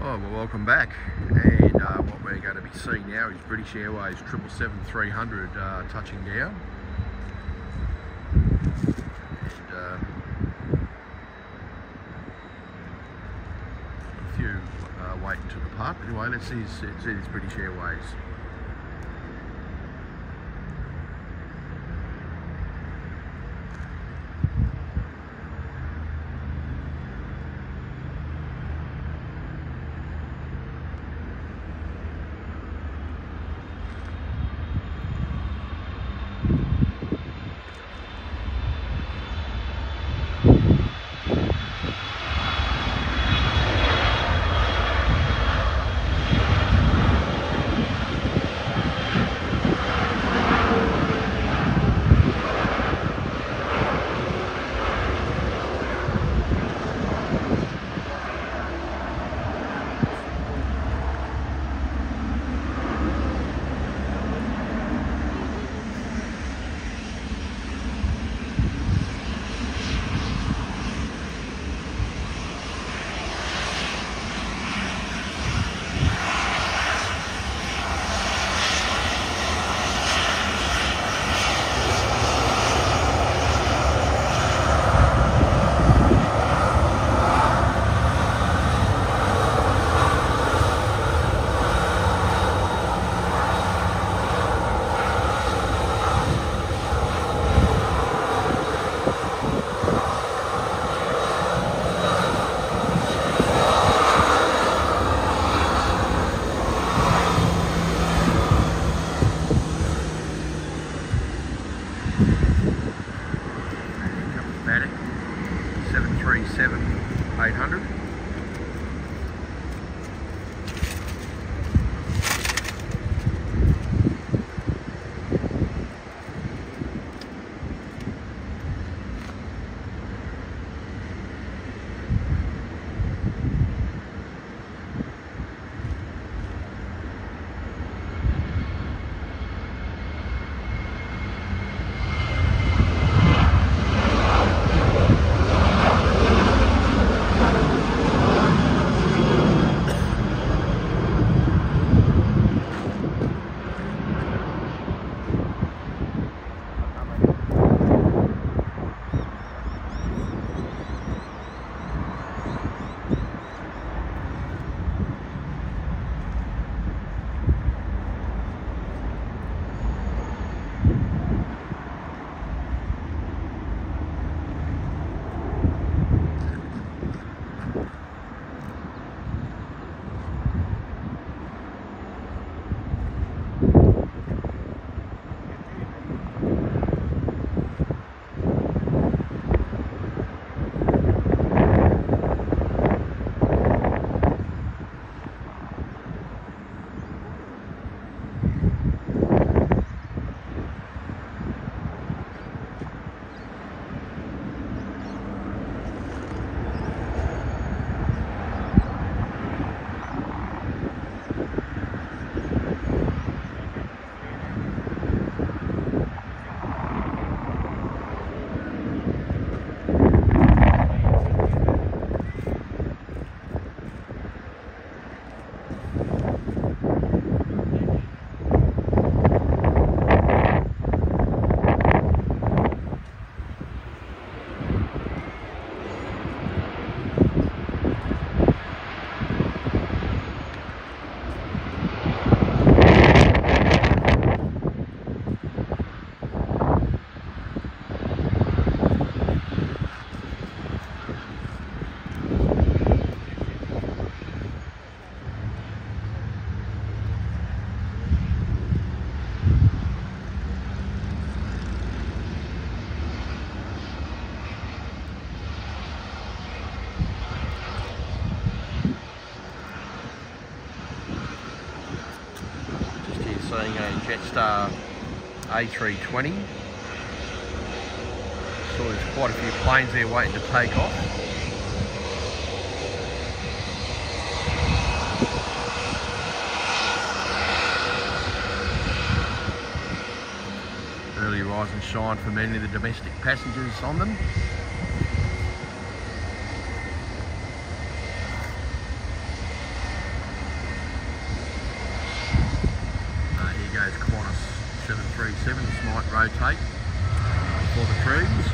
Oh, well, welcome back. And uh, what we're going to be seeing now is British Airways 777-300 uh, touching down. And uh, a few uh, waiting to depart. Anyway, let's see, see this British Airways. Jetstar A320. So there's quite a few planes there waiting to take off. Early rise and shine for many of the domestic passengers on them. 7, this might rotate for the trees.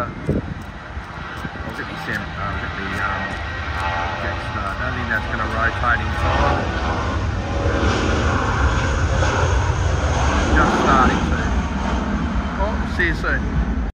Uh, I'll get the sem uh, I'll get the um, jet start. I don't think that's going to rotate in Just